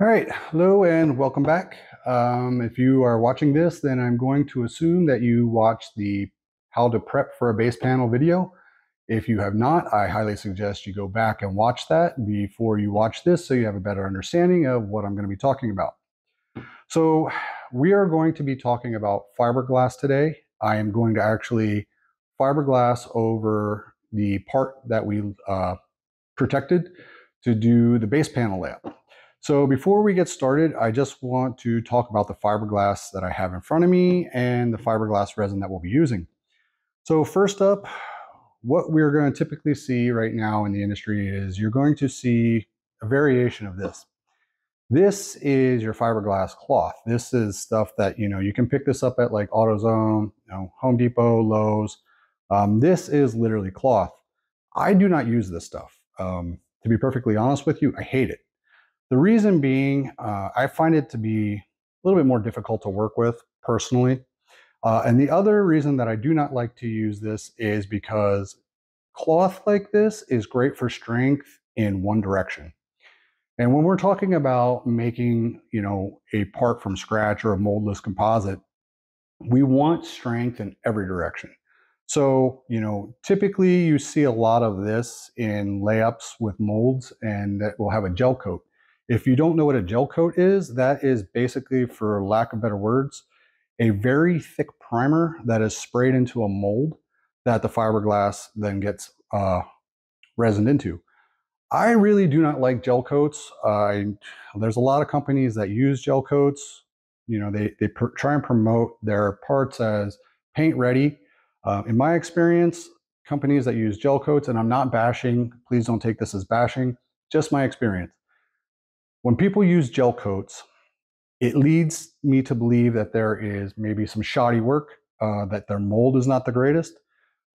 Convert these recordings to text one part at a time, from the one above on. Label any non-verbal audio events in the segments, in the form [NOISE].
All right, hello and welcome back. Um, if you are watching this, then I'm going to assume that you watched the how to prep for a base panel video. If you have not, I highly suggest you go back and watch that before you watch this so you have a better understanding of what I'm going to be talking about. So we are going to be talking about fiberglass today. I am going to actually fiberglass over the part that we uh, protected to do the base panel layup. So before we get started, I just want to talk about the fiberglass that I have in front of me and the fiberglass resin that we'll be using. So first up, what we're going to typically see right now in the industry is you're going to see a variation of this. This is your fiberglass cloth. This is stuff that, you know, you can pick this up at like AutoZone, you know, Home Depot, Lowe's. Um, this is literally cloth. I do not use this stuff. Um, to be perfectly honest with you, I hate it. The reason being, uh, I find it to be a little bit more difficult to work with personally. Uh, and the other reason that I do not like to use this is because cloth like this is great for strength in one direction. And when we're talking about making, you know, a part from scratch or a moldless composite, we want strength in every direction. So, you know, typically you see a lot of this in layups with molds and that will have a gel coat. If you don't know what a gel coat is, that is basically, for lack of better words, a very thick primer that is sprayed into a mold that the fiberglass then gets uh, resined into. I really do not like gel coats. Uh, there's a lot of companies that use gel coats. You know, they, they try and promote their parts as paint ready. Uh, in my experience, companies that use gel coats, and I'm not bashing, please don't take this as bashing, just my experience. When people use gel coats, it leads me to believe that there is maybe some shoddy work, uh, that their mold is not the greatest.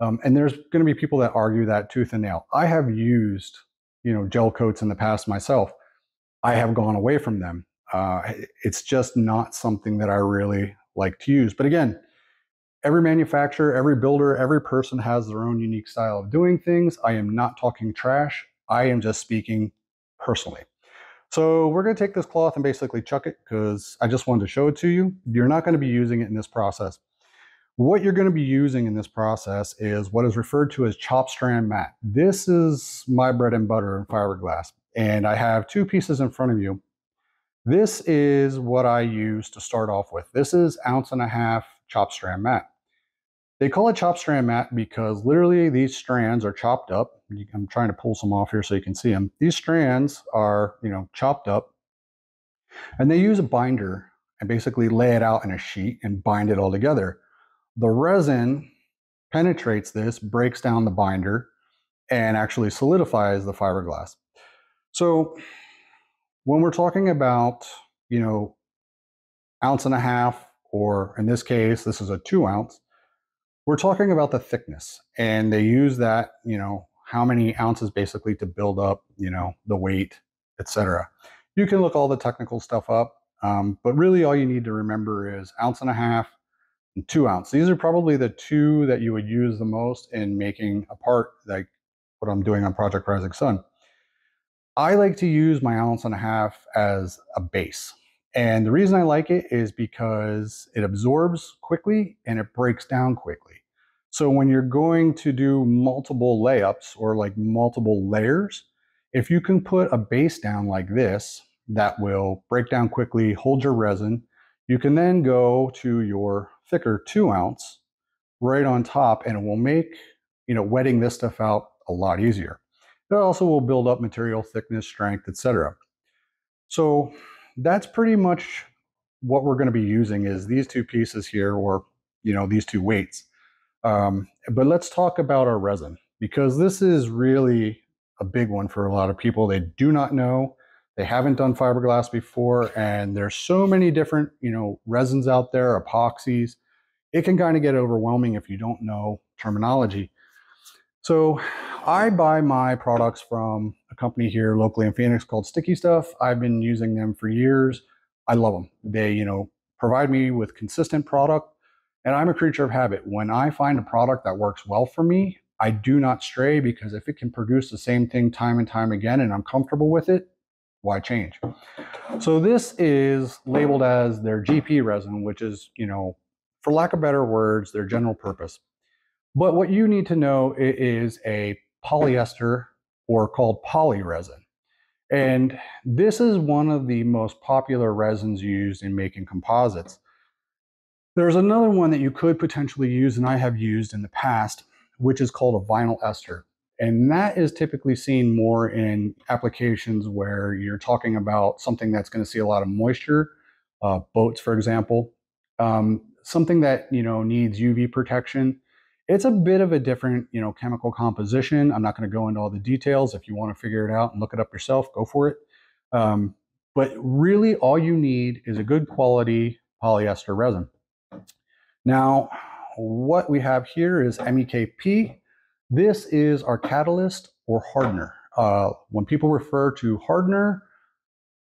Um, and there's going to be people that argue that tooth and nail. I have used, you know, gel coats in the past myself. I have gone away from them. Uh, it's just not something that I really like to use. But again, every manufacturer, every builder, every person has their own unique style of doing things. I am not talking trash. I am just speaking personally. So we're going to take this cloth and basically chuck it because I just wanted to show it to you. You're not going to be using it in this process. What you're going to be using in this process is what is referred to as chop strand mat. This is my bread and butter in fiberglass. And I have two pieces in front of you. This is what I use to start off with. This is ounce and a half chop strand mat. They call it chop strand mat because literally these strands are chopped up. I'm trying to pull some off here so you can see them. These strands are, you know, chopped up and they use a binder and basically lay it out in a sheet and bind it all together. The resin penetrates this, breaks down the binder, and actually solidifies the fiberglass. So when we're talking about, you know, ounce and a half, or in this case, this is a two ounce, we're talking about the thickness, and they use that, you know, how many ounces basically to build up, you know, the weight, etc. You can look all the technical stuff up, um, but really all you need to remember is ounce and a half and two ounce. These are probably the two that you would use the most in making a part like what I'm doing on Project Rising Sun. I like to use my ounce and a half as a base. And the reason I like it is because it absorbs quickly and it breaks down quickly. So when you're going to do multiple layups or like multiple layers, if you can put a base down like this that will break down quickly, hold your resin, you can then go to your thicker two ounce right on top and it will make, you know, wetting this stuff out a lot easier. It also will build up material thickness, strength, etc. So that's pretty much what we're going to be using is these two pieces here or, you know, these two weights. Um, but let's talk about our resin because this is really a big one for a lot of people. They do not know, they haven't done fiberglass before, and there's so many different, you know, resins out there, epoxies. It can kind of get overwhelming if you don't know terminology. So I buy my products from a company here locally in Phoenix called Sticky Stuff. I've been using them for years. I love them. They, you know, provide me with consistent product and I'm a creature of habit. When I find a product that works well for me, I do not stray because if it can produce the same thing time and time again and I'm comfortable with it, why change? So this is labeled as their GP resin, which is, you know, for lack of better words, their general purpose. But what you need to know is a polyester or called poly resin. And this is one of the most popular resins used in making composites. There's another one that you could potentially use, and I have used in the past, which is called a vinyl ester. And that is typically seen more in applications where you're talking about something that's going to see a lot of moisture, uh, boats, for example, um, something that you know needs UV protection. It's a bit of a different, you know, chemical composition. I'm not going to go into all the details. If you want to figure it out and look it up yourself, go for it. Um, but really, all you need is a good quality polyester resin. Now, what we have here is MEKP. This is our catalyst or hardener. Uh, when people refer to hardener,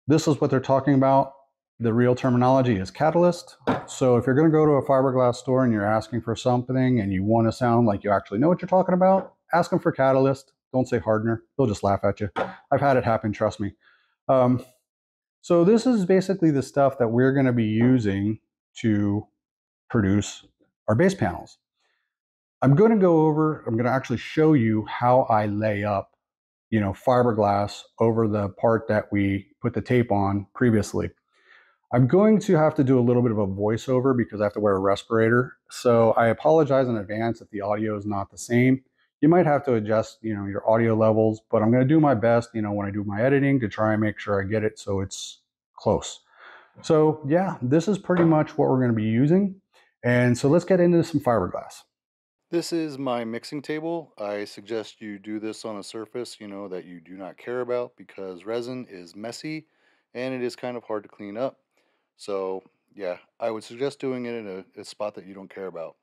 this is what they're talking about. The real terminology is catalyst. So if you're going to go to a fiberglass store and you're asking for something and you want to sound like you actually know what you're talking about, ask them for catalyst. Don't say hardener. They'll just laugh at you. I've had it happen, trust me. Um, so this is basically the stuff that we're going to be using to produce our base panels. I'm going to go over, I'm going to actually show you how I lay up, you know, fiberglass over the part that we put the tape on previously. I'm going to have to do a little bit of a voiceover because I have to wear a respirator. So I apologize in advance if the audio is not the same. You might have to adjust, you know, your audio levels, but I'm going to do my best, you know, when I do my editing to try and make sure I get it so it's close. So yeah, this is pretty much what we're going to be using. And so let's get into some fiberglass. This is my mixing table. I suggest you do this on a surface, you know, that you do not care about because resin is messy and it is kind of hard to clean up. So yeah, I would suggest doing it in a, a spot that you don't care about.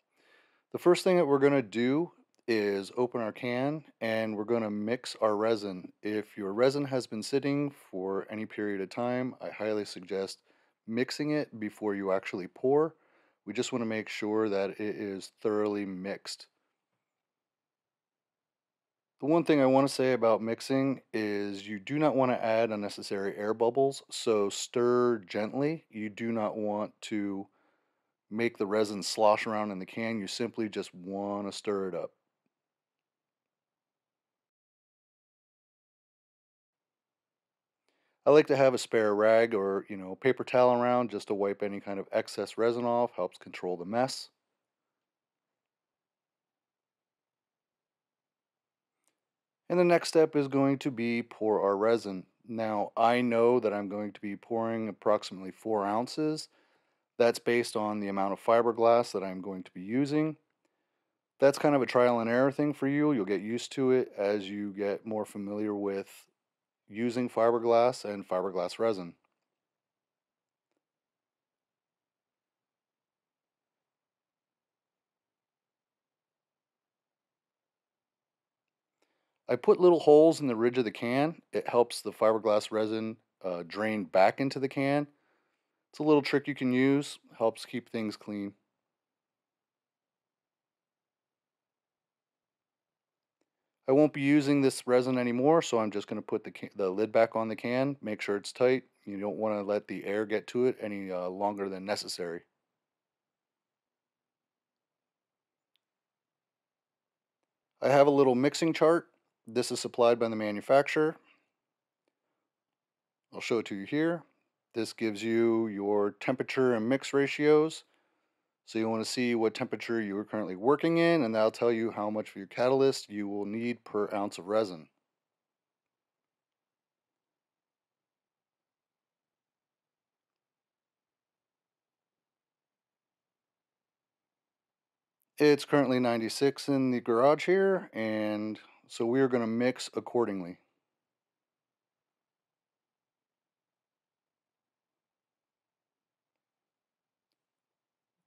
The first thing that we're going to do is open our can and we're going to mix our resin. If your resin has been sitting for any period of time, I highly suggest mixing it before you actually pour we just want to make sure that it is thoroughly mixed. The one thing I want to say about mixing is you do not want to add unnecessary air bubbles, so stir gently. You do not want to make the resin slosh around in the can. You simply just want to stir it up. I like to have a spare rag or, you know, paper towel around just to wipe any kind of excess resin off, helps control the mess. And the next step is going to be pour our resin. Now, I know that I'm going to be pouring approximately four ounces. That's based on the amount of fiberglass that I'm going to be using. That's kind of a trial and error thing for you. You'll get used to it as you get more familiar with using fiberglass and fiberglass resin. I put little holes in the ridge of the can. It helps the fiberglass resin uh, drain back into the can. It's a little trick you can use, helps keep things clean. I won't be using this resin anymore, so I'm just going to put the, the lid back on the can, make sure it's tight. You don't want to let the air get to it any uh, longer than necessary. I have a little mixing chart. This is supplied by the manufacturer. I'll show it to you here. This gives you your temperature and mix ratios. So you want to see what temperature you are currently working in and that'll tell you how much of your catalyst you will need per ounce of resin. It's currently 96 in the garage here and so we are going to mix accordingly.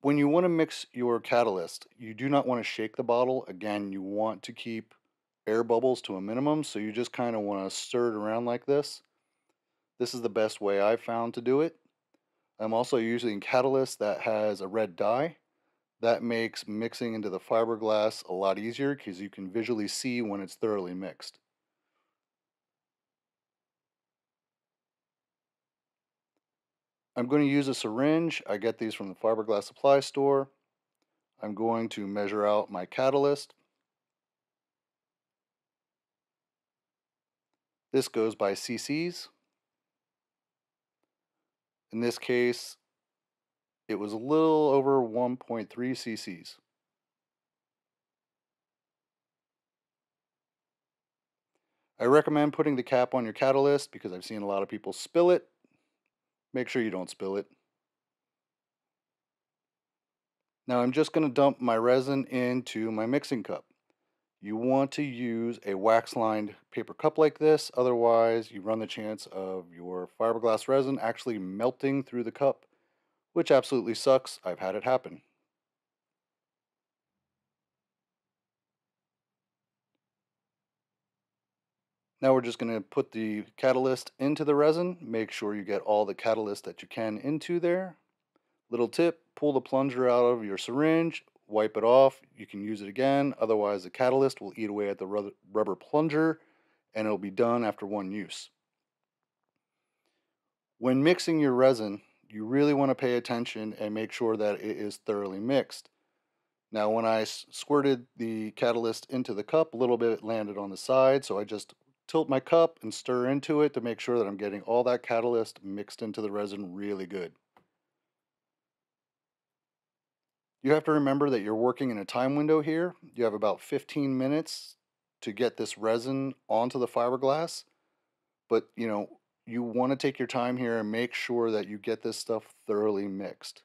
When you want to mix your catalyst, you do not want to shake the bottle. Again, you want to keep air bubbles to a minimum, so you just kind of want to stir it around like this. This is the best way I've found to do it. I'm also using catalyst that has a red dye. That makes mixing into the fiberglass a lot easier because you can visually see when it's thoroughly mixed. I'm going to use a syringe. I get these from the fiberglass supply store. I'm going to measure out my catalyst. This goes by cc's. In this case, it was a little over 1.3 cc's. I recommend putting the cap on your catalyst because I've seen a lot of people spill it. Make sure you don't spill it. Now I'm just going to dump my resin into my mixing cup. You want to use a wax lined paper cup like this, otherwise you run the chance of your fiberglass resin actually melting through the cup, which absolutely sucks. I've had it happen. Now we're just going to put the catalyst into the resin. Make sure you get all the catalyst that you can into there. Little tip, pull the plunger out of your syringe, wipe it off. You can use it again. Otherwise, the catalyst will eat away at the rubber plunger and it'll be done after one use. When mixing your resin, you really want to pay attention and make sure that it is thoroughly mixed. Now, when I squirted the catalyst into the cup, a little bit landed on the side, so I just tilt my cup and stir into it to make sure that I'm getting all that catalyst mixed into the resin really good. You have to remember that you're working in a time window here. You have about 15 minutes to get this resin onto the fiberglass. But, you know, you want to take your time here and make sure that you get this stuff thoroughly mixed.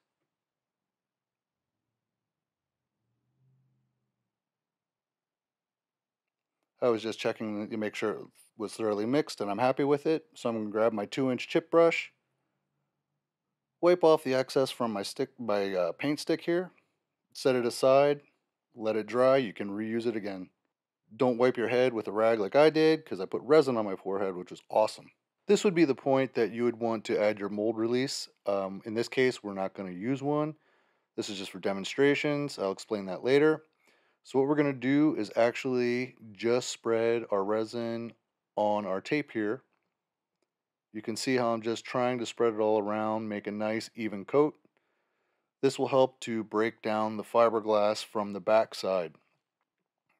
I was just checking to make sure it was thoroughly mixed and I'm happy with it. So I'm going to grab my 2 inch chip brush, wipe off the excess from my stick, my uh, paint stick here, set it aside, let it dry, you can reuse it again. Don't wipe your head with a rag like I did because I put resin on my forehead, which was awesome. This would be the point that you would want to add your mold release. Um, in this case, we're not going to use one. This is just for demonstrations. I'll explain that later. So what we're going to do is actually just spread our resin on our tape here. You can see how I'm just trying to spread it all around, make a nice even coat. This will help to break down the fiberglass from the backside.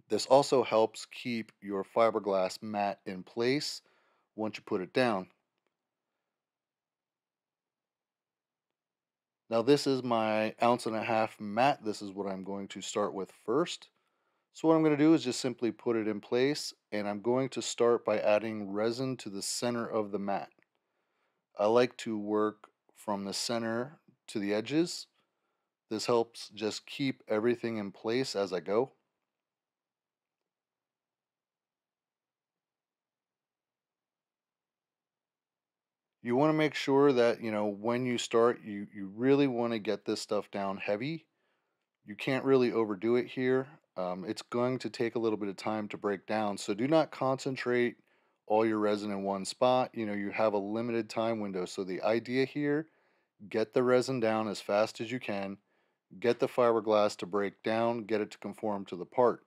This also helps keep your fiberglass mat in place once you put it down. Now this is my ounce and a half mat. This is what I'm going to start with first. So what I'm going to do is just simply put it in place and I'm going to start by adding resin to the center of the mat. I like to work from the center to the edges. This helps just keep everything in place as I go. You want to make sure that you know when you start you you really want to get this stuff down heavy. You can't really overdo it here um, it's going to take a little bit of time to break down so do not concentrate all your resin in one spot you know you have a limited time window so the idea here get the resin down as fast as you can get the fiberglass to break down get it to conform to the part.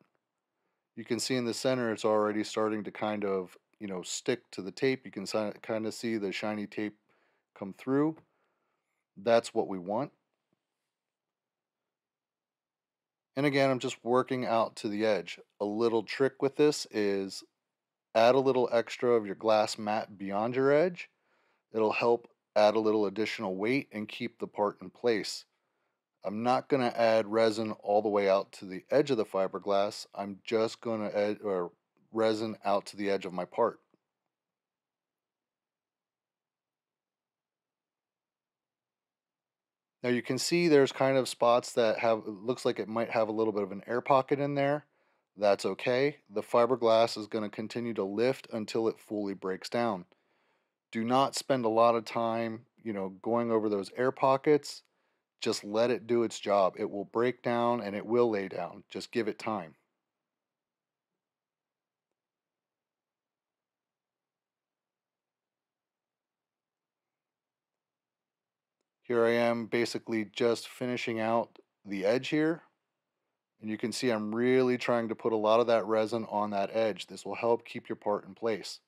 You can see in the center it's already starting to kind of you know, stick to the tape. You can kind of see the shiny tape come through. That's what we want. And again, I'm just working out to the edge. A little trick with this is add a little extra of your glass mat beyond your edge. It'll help add a little additional weight and keep the part in place. I'm not going to add resin all the way out to the edge of the fiberglass. I'm just going to add, or resin out to the edge of my part. Now you can see there's kind of spots that have, looks like it might have a little bit of an air pocket in there. That's okay. The fiberglass is going to continue to lift until it fully breaks down. Do not spend a lot of time, you know, going over those air pockets. Just let it do its job. It will break down and it will lay down. Just give it time. Here I am basically just finishing out the edge here. And you can see I'm really trying to put a lot of that resin on that edge. This will help keep your part in place.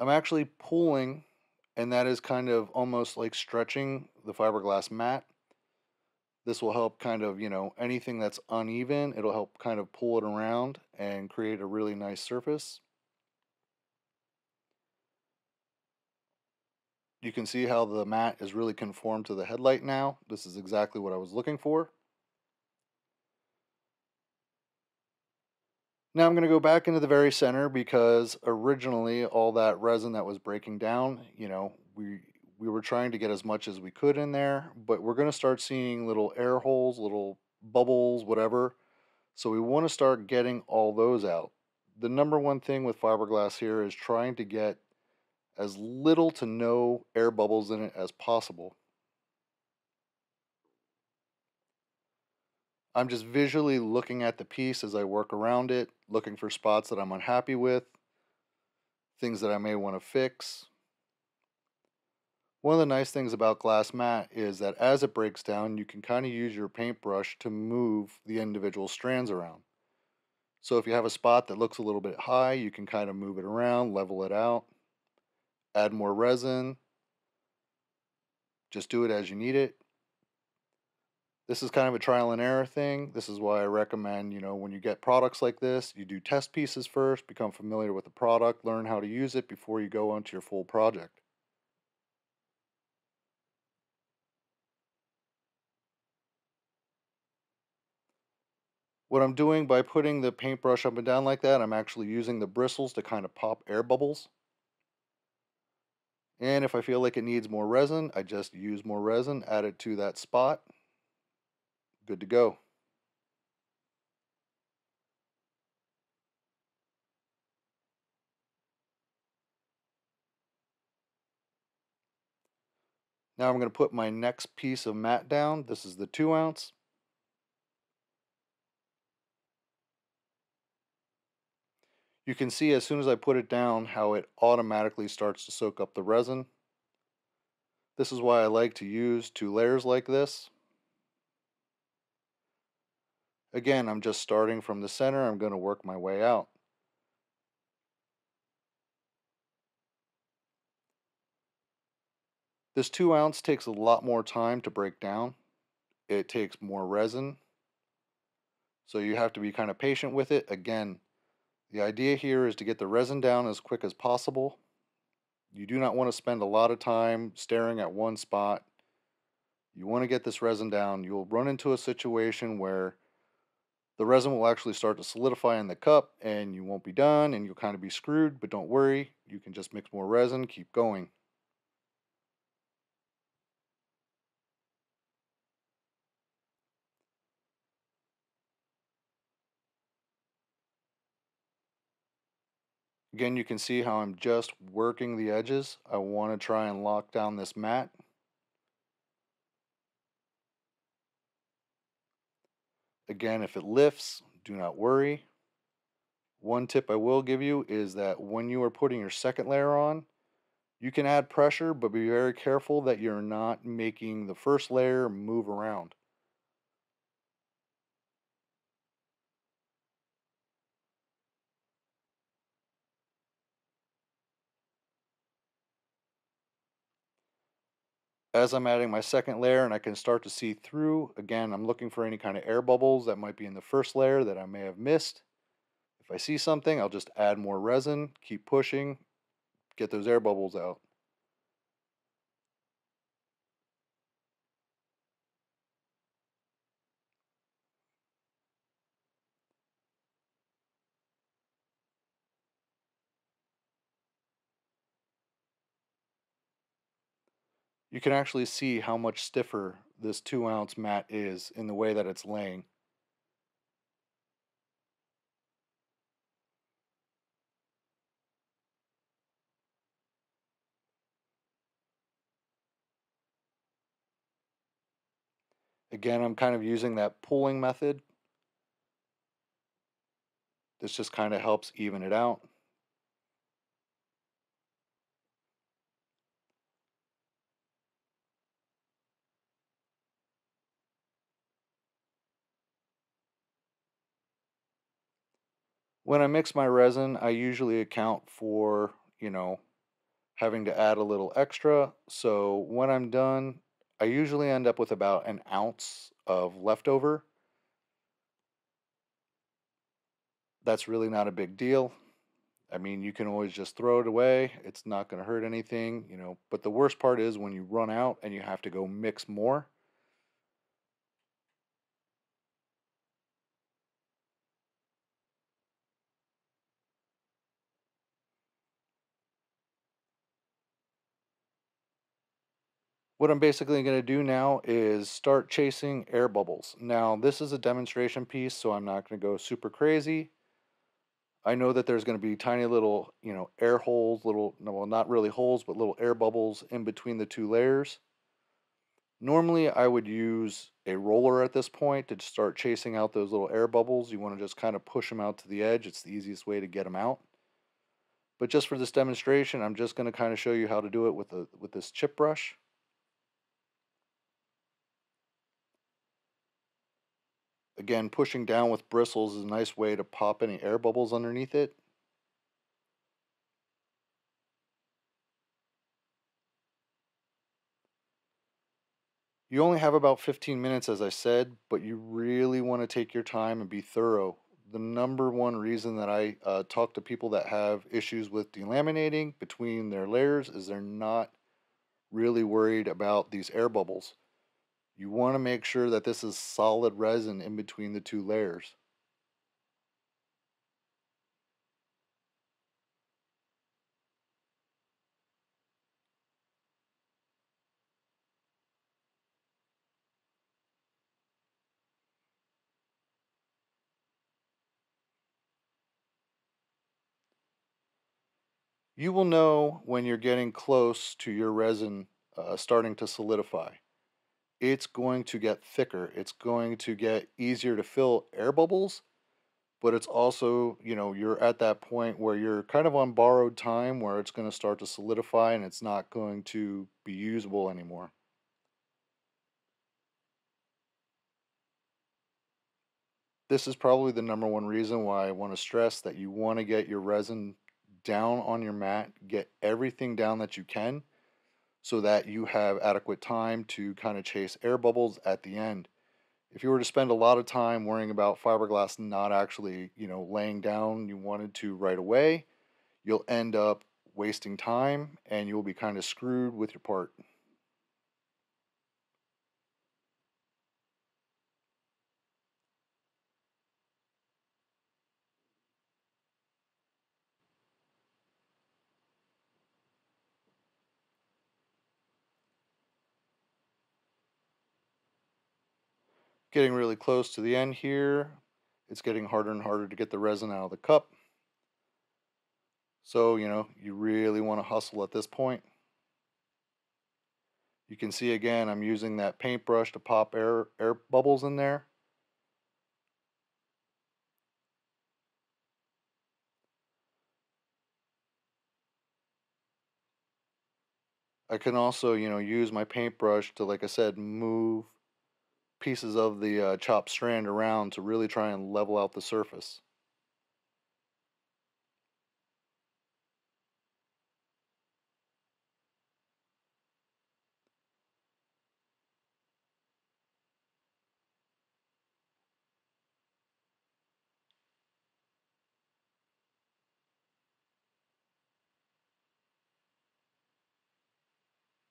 I'm actually pulling, and that is kind of almost like stretching the fiberglass mat. This will help kind of, you know, anything that's uneven, it'll help kind of pull it around and create a really nice surface. You can see how the mat is really conformed to the headlight now. This is exactly what I was looking for. Now I'm going to go back into the very center because originally all that resin that was breaking down, you know, we we were trying to get as much as we could in there, but we're going to start seeing little air holes, little bubbles, whatever. So we want to start getting all those out. The number one thing with fiberglass here is trying to get as little to no air bubbles in it as possible. I'm just visually looking at the piece as I work around it, looking for spots that I'm unhappy with, things that I may want to fix. One of the nice things about glass mat is that as it breaks down, you can kind of use your paintbrush to move the individual strands around. So if you have a spot that looks a little bit high, you can kind of move it around, level it out, add more resin, just do it as you need it. This is kind of a trial and error thing. This is why I recommend, you know, when you get products like this, you do test pieces first, become familiar with the product, learn how to use it before you go onto your full project. What I'm doing by putting the paintbrush up and down like that, I'm actually using the bristles to kind of pop air bubbles. And if I feel like it needs more resin, I just use more resin, add it to that spot. Good to go. Now I'm going to put my next piece of mat down. This is the 2 ounce. You can see as soon as I put it down how it automatically starts to soak up the resin. This is why I like to use two layers like this. Again, I'm just starting from the center. I'm going to work my way out. This two ounce takes a lot more time to break down. It takes more resin. So you have to be kind of patient with it. Again, the idea here is to get the resin down as quick as possible. You do not want to spend a lot of time staring at one spot. You want to get this resin down. You'll run into a situation where the resin will actually start to solidify in the cup and you won't be done and you'll kind of be screwed, but don't worry. You can just mix more resin, keep going. Again, you can see how I'm just working the edges. I want to try and lock down this mat. Again, if it lifts, do not worry. One tip I will give you is that when you are putting your second layer on, you can add pressure, but be very careful that you're not making the first layer move around. As I'm adding my second layer and I can start to see through, again, I'm looking for any kind of air bubbles that might be in the first layer that I may have missed. If I see something, I'll just add more resin, keep pushing, get those air bubbles out. You can actually see how much stiffer this two ounce mat is in the way that it's laying. Again, I'm kind of using that pulling method. This just kind of helps even it out. When I mix my resin, I usually account for, you know, having to add a little extra. So when I'm done, I usually end up with about an ounce of leftover. That's really not a big deal. I mean, you can always just throw it away. It's not going to hurt anything, you know. But the worst part is when you run out and you have to go mix more. What I'm basically going to do now is start chasing air bubbles. Now, this is a demonstration piece, so I'm not going to go super crazy. I know that there's going to be tiny little, you know, air holes, little, well, not really holes, but little air bubbles in between the two layers. Normally, I would use a roller at this point to start chasing out those little air bubbles. You want to just kind of push them out to the edge. It's the easiest way to get them out. But just for this demonstration, I'm just going to kind of show you how to do it with, a, with this chip brush. Again, pushing down with bristles is a nice way to pop any air bubbles underneath it. You only have about 15 minutes, as I said, but you really want to take your time and be thorough. The number one reason that I uh, talk to people that have issues with delaminating between their layers is they're not really worried about these air bubbles. You want to make sure that this is solid resin in between the two layers. You will know when you're getting close to your resin uh, starting to solidify it's going to get thicker. It's going to get easier to fill air bubbles, but it's also, you know, you're at that point where you're kind of on borrowed time where it's going to start to solidify and it's not going to be usable anymore. This is probably the number one reason why I want to stress that you want to get your resin down on your mat, get everything down that you can so that you have adequate time to kind of chase air bubbles at the end. If you were to spend a lot of time worrying about fiberglass not actually, you know, laying down you wanted to right away, you'll end up wasting time and you'll be kind of screwed with your part. Getting really close to the end here. It's getting harder and harder to get the resin out of the cup. So, you know, you really want to hustle at this point. You can see again, I'm using that paintbrush to pop air, air bubbles in there. I can also, you know, use my paintbrush to, like I said, move pieces of the uh, chopped strand around to really try and level out the surface.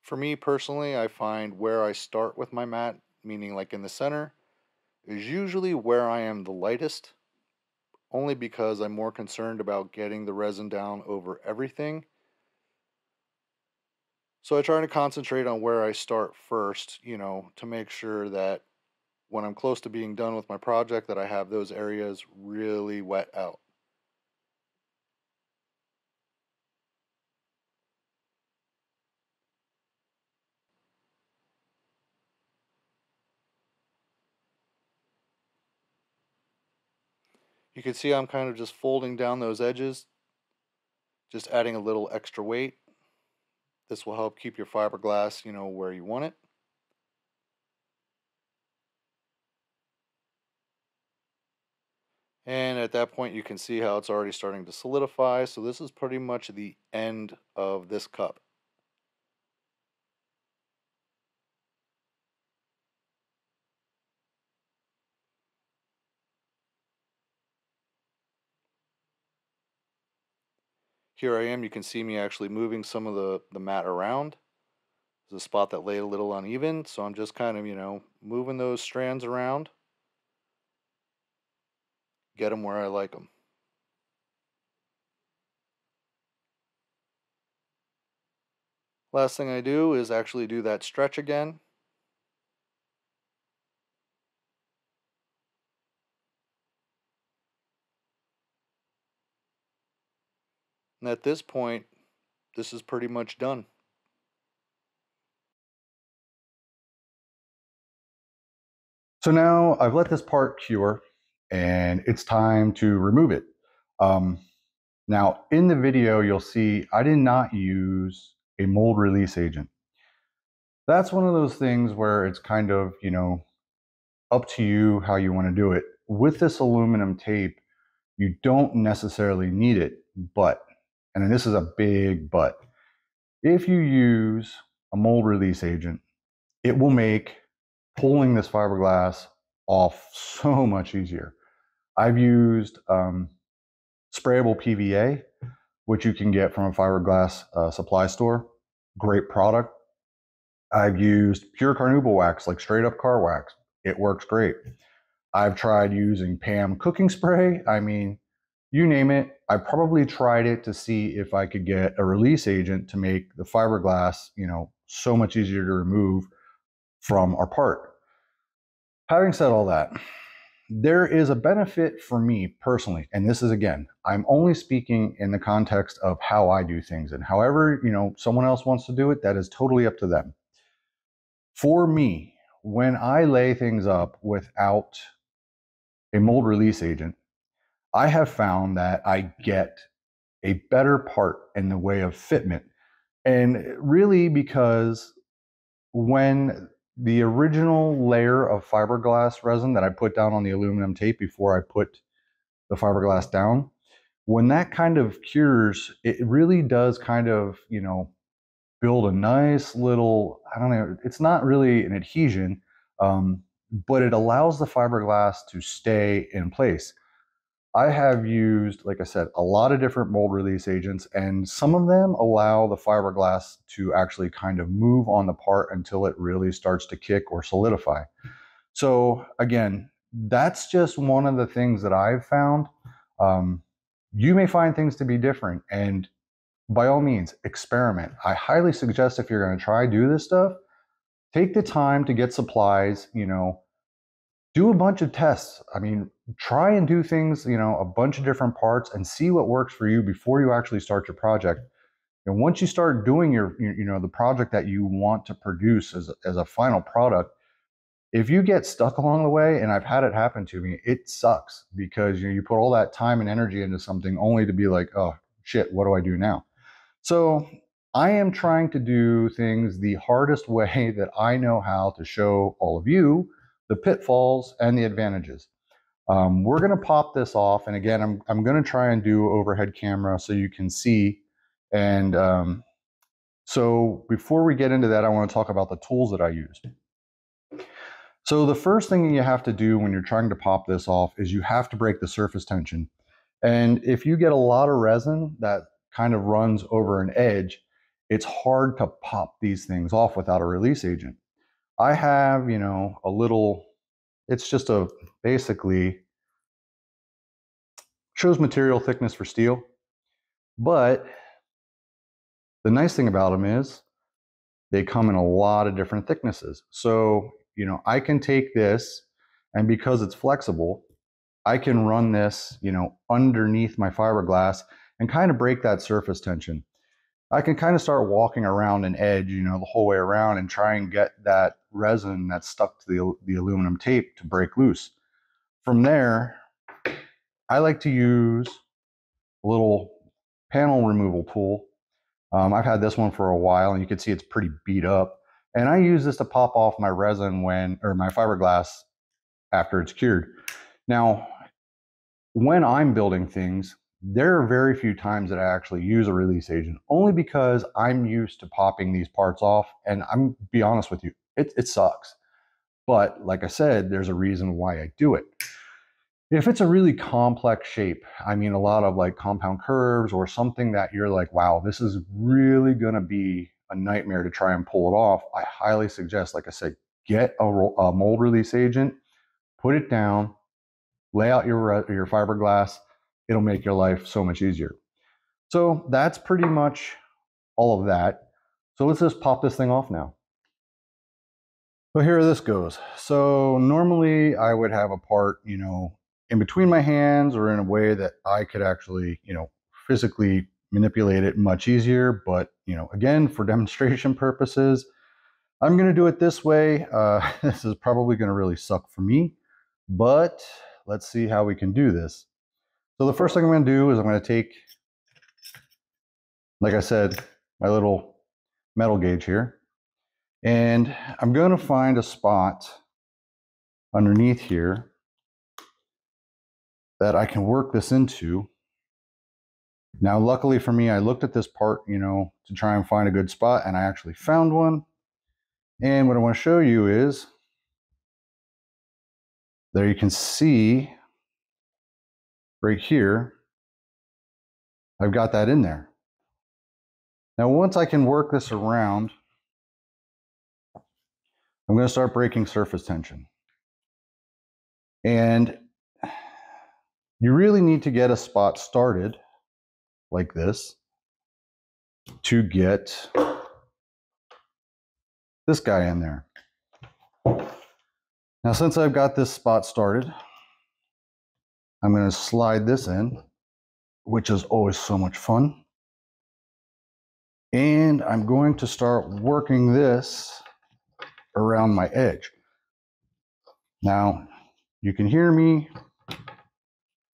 For me personally, I find where I start with my mat meaning like in the center, is usually where I am the lightest, only because I'm more concerned about getting the resin down over everything. So I try to concentrate on where I start first, you know, to make sure that when I'm close to being done with my project that I have those areas really wet out. You can see I'm kind of just folding down those edges, just adding a little extra weight. This will help keep your fiberglass, you know, where you want it. And at that point, you can see how it's already starting to solidify. So this is pretty much the end of this cup. Here I am, you can see me actually moving some of the, the mat around. There's a spot that laid a little uneven, so I'm just kind of, you know, moving those strands around. Get them where I like them. Last thing I do is actually do that stretch again. And at this point, this is pretty much done. So now I've let this part cure and it's time to remove it. Um, now in the video, you'll see I did not use a mold release agent. That's one of those things where it's kind of, you know, up to you how you want to do it. With this aluminum tape, you don't necessarily need it, but and this is a big but, if you use a mold release agent, it will make pulling this fiberglass off so much easier. I've used um, sprayable PVA, which you can get from a fiberglass uh, supply store. Great product. I've used pure carnauba wax, like straight up car wax. It works great. I've tried using PAM cooking spray. I mean, you name it. I probably tried it to see if I could get a release agent to make the fiberglass, you know, so much easier to remove from our part. Having said all that, there is a benefit for me personally, and this is again, I'm only speaking in the context of how I do things, and however you know someone else wants to do it, that is totally up to them. For me, when I lay things up without a mold release agent, I have found that I get a better part in the way of fitment. And really, because when the original layer of fiberglass resin that I put down on the aluminum tape before I put the fiberglass down, when that kind of cures, it really does kind of, you know, build a nice little, I don't know, it's not really an adhesion, um, but it allows the fiberglass to stay in place. I have used, like I said, a lot of different mold release agents, and some of them allow the fiberglass to actually kind of move on the part until it really starts to kick or solidify. So, again, that's just one of the things that I've found. Um, you may find things to be different, and by all means, experiment. I highly suggest if you're going to try do this stuff, take the time to get supplies, you know, do a bunch of tests. I mean, try and do things, you know, a bunch of different parts and see what works for you before you actually start your project. And once you start doing your, you know, the project that you want to produce as a, as a final product, if you get stuck along the way, and I've had it happen to me, it sucks because you know, you put all that time and energy into something only to be like, oh shit, what do I do now? So I am trying to do things the hardest [LAUGHS] way that I know how to show all of you the pitfalls and the advantages. Um, we're going to pop this off. And again, I'm, I'm going to try and do overhead camera so you can see. And um, so before we get into that, I want to talk about the tools that I used. So the first thing you have to do when you're trying to pop this off is you have to break the surface tension. And if you get a lot of resin that kind of runs over an edge, it's hard to pop these things off without a release agent. I have, you know, a little, it's just a basically shows material thickness for steel. But the nice thing about them is they come in a lot of different thicknesses. So, you know, I can take this and because it's flexible, I can run this, you know, underneath my fiberglass and kind of break that surface tension. I can kind of start walking around an edge, you know, the whole way around and try and get that resin that's stuck to the, the aluminum tape to break loose. From there, I like to use a little panel removal tool. Um, I've had this one for a while and you can see it's pretty beat up. And I use this to pop off my resin when, or my fiberglass after it's cured. Now, when I'm building things, there are very few times that I actually use a release agent, only because I'm used to popping these parts off. And I'm be honest with you, it, it sucks. But like I said, there's a reason why I do it. If it's a really complex shape, I mean, a lot of like compound curves or something that you're like, wow, this is really going to be a nightmare to try and pull it off, I highly suggest, like I said, get a, a mold release agent, put it down, lay out your, uh, your fiberglass. It'll make your life so much easier. So that's pretty much all of that. So let's just pop this thing off now. So here this goes. So normally I would have a part, you know, in between my hands or in a way that I could actually, you know, physically manipulate it much easier. But, you know, again, for [LAUGHS] demonstration purposes, I'm going to do it this way. Uh, [LAUGHS] this is probably going to really suck for me, but let's see how we can do this. So the first thing I'm going to do is I'm going to take, like I said, my little metal gauge here, and I'm going to find a spot underneath here that I can work this into. Now, luckily for me, I looked at this part, you know, to try and find a good spot, and I actually found one. And what I want to show you is, there you can see right here, I've got that in there. Now, once I can work this around, I'm going to start breaking surface tension. And you really need to get a spot started like this to get this guy in there. Now, since I've got this spot started, I'm going to slide this in, which is always so much fun. And I'm going to start working this around my edge. Now, you can hear me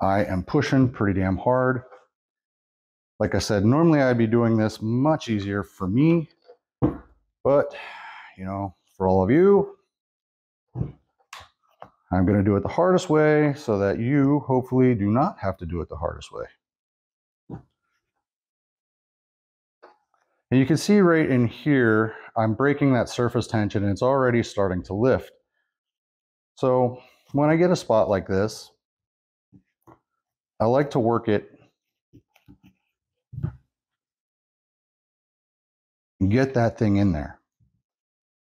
I am pushing pretty damn hard. Like I said, normally I'd be doing this much easier for me, but you know, for all of you, I'm going to do it the hardest way so that you hopefully do not have to do it the hardest way. And you can see right in here, I'm breaking that surface tension and it's already starting to lift. So when I get a spot like this, I like to work it get that thing in there.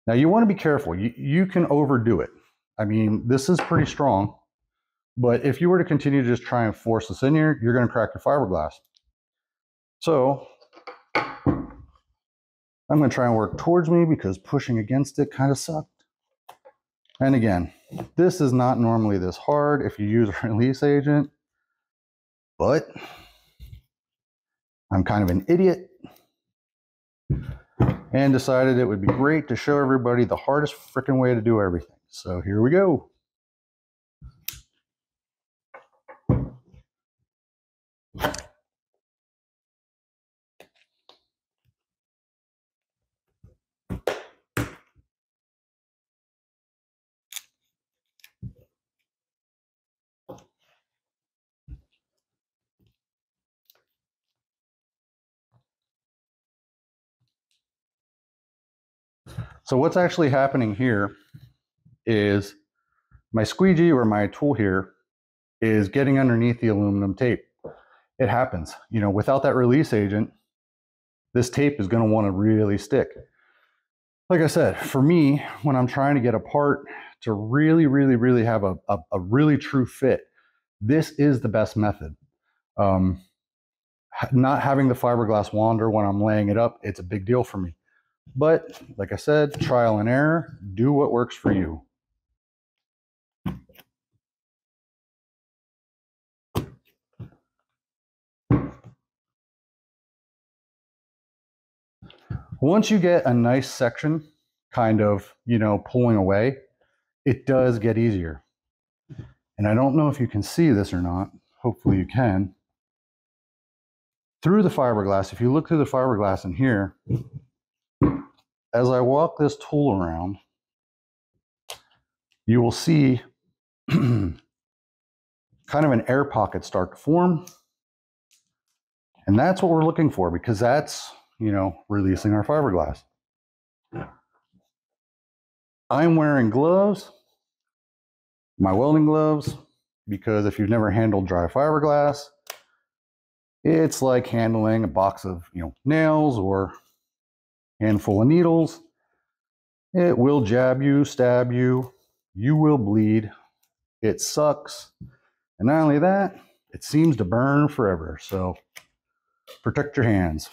Now you want to be careful. You, you can overdo it. I mean, this is pretty strong, but if you were to continue to just try and force this in here, you're going to crack your fiberglass. So I'm going to try and work towards me because pushing against it kind of sucked. And again, this is not normally this hard if you use a [LAUGHS] release agent. But I'm kind of an idiot and decided it would be great to show everybody the hardest freaking way to do everything. So here we go. So what's actually happening here is my squeegee or my tool here is getting underneath the aluminum tape. It happens, you know, without that release agent, this tape is going to want to really stick. Like I said, for me, when I'm trying to get a part to really, really, really have a, a, a really true fit, this is the best method. Um, not having the fiberglass wander when I'm laying it up, it's a big deal for me. But like I said, trial and error, do what works for you. Once you get a nice section kind of, you know, pulling away, it does get easier. And I don't know if you can see this or not. Hopefully you can. Through the fiberglass, if you look through the fiberglass in here, as I walk this tool around, you will see [CLEARS THROAT] kind of an air pocket start to form. And that's what we're looking for because that's, you know, releasing our fiberglass. I'm wearing gloves, my welding gloves, because if you've never handled dry fiberglass, it's like handling a box of, you know, nails or handful of needles. It will jab you, stab you, you will bleed. It sucks. And not only that, it seems to burn forever. So protect your hands.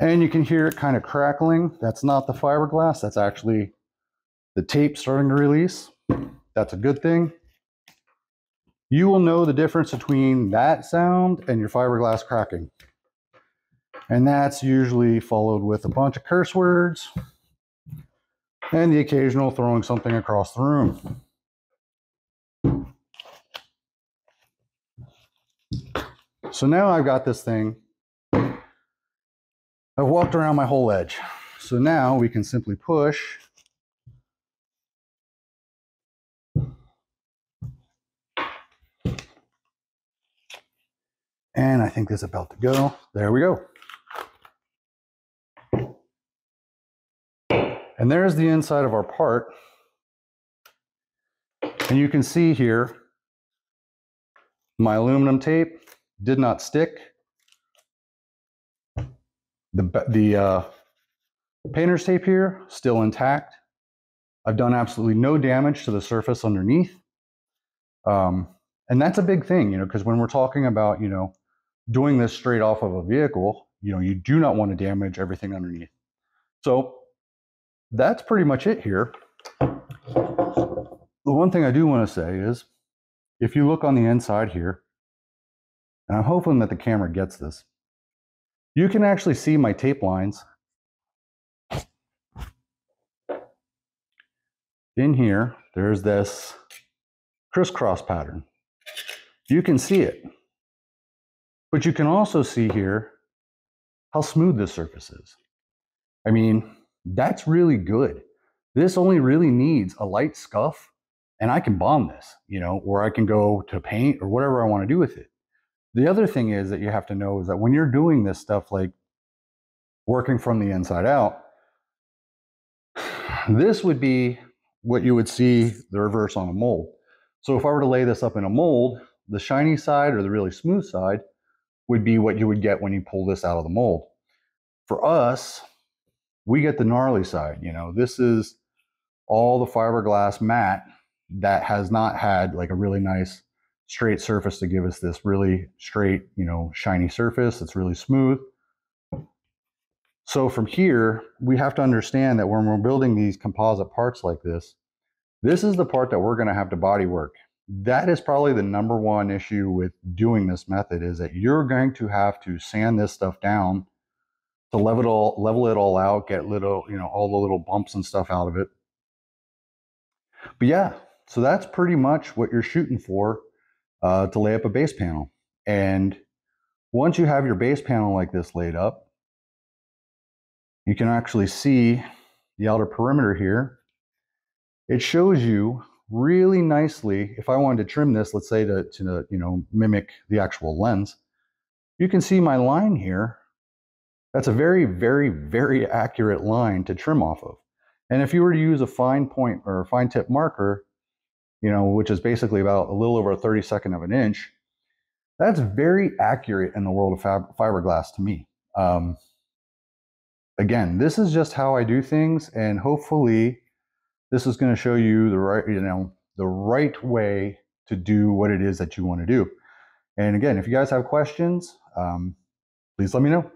And you can hear it kind of crackling. That's not the fiberglass, that's actually the tape starting to release. That's a good thing. You will know the difference between that sound and your fiberglass cracking. And that's usually followed with a bunch of curse words and the occasional throwing something across the room. So now I've got this thing I've walked around my whole edge. So now we can simply push And I think this is about to go. There we go. And there's the inside of our part. And you can see here, my aluminum tape did not stick. The, the uh, painter's tape here, still intact. I've done absolutely no damage to the surface underneath. Um, and that's a big thing, you know, because when we're talking about, you know, doing this straight off of a vehicle, you know, you do not want to damage everything underneath. So that's pretty much it here. The one thing I do want to say is if you look on the inside here, and I'm hoping that the camera gets this, you can actually see my tape lines in here. There's this crisscross pattern. You can see it. But you can also see here how smooth this surface is. I mean, that's really good. This only really needs a light scuff and I can bomb this, you know, or I can go to paint or whatever I want to do with it. The other thing is that you have to know is that when you're doing this stuff like working from the inside out, [SIGHS] this would be what you would see the reverse on a mold. So if I were to lay this up in a mold, the shiny side or the really smooth side would be what you would get when you pull this out of the mold. For us, we get the gnarly side. You know, this is all the fiberglass mat that has not had like a really nice straight surface to give us this really straight, you know, shiny surface. It's really smooth. So from here, we have to understand that when we're building these composite parts like this, this is the part that we're going to have to body work. That is probably the number one issue with doing this method is that you're going to have to sand this stuff down to level it all, level it all out, get little, you know, all the little bumps and stuff out of it. But yeah, so that's pretty much what you're shooting for uh, to lay up a base panel. And once you have your base panel like this laid up, you can actually see the outer perimeter here. It shows you really nicely, if I wanted to trim this, let's say to, to you know, mimic the actual lens, you can see my line here. That's a very, very, very accurate line to trim off of. And if you were to use a fine point or a fine tip marker, you know, which is basically about a little over a 32nd of an inch, that's very accurate in the world of fab- fiberglass to me. Um, again, this is just how I do things, and hopefully, this is going to show you the right, you know, the right way to do what it is that you want to do. And again, if you guys have questions, um, please let me know.